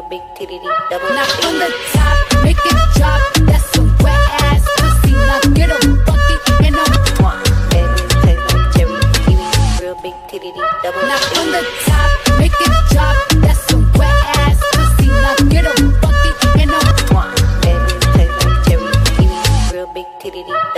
Real big titty double Knock on the top, make it drop. That's some wet ass pussy. Now get a bucket and a one. Baby, take my cherry kiwi, real big titty double Knock on the top, make it drop. That's some wet ass pussy. Now get a bucket and a one. Baby, take my cherry kiwi, real big titty double.